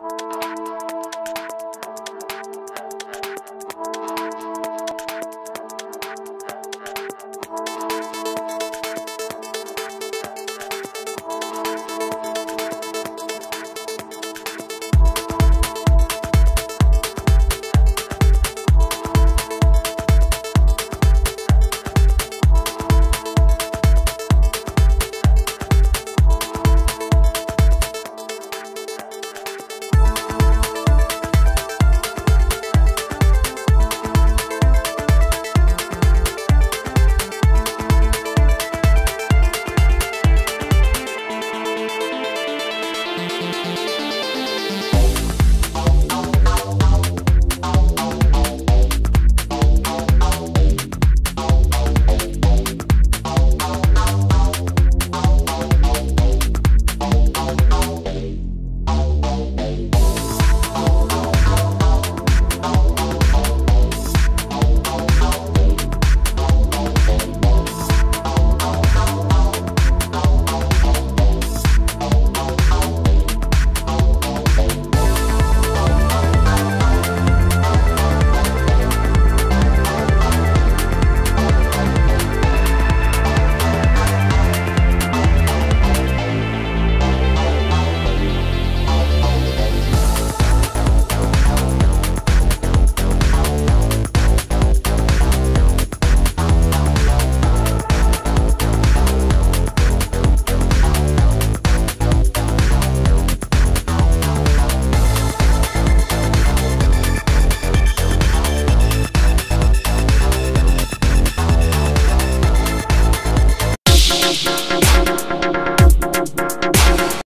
Música Música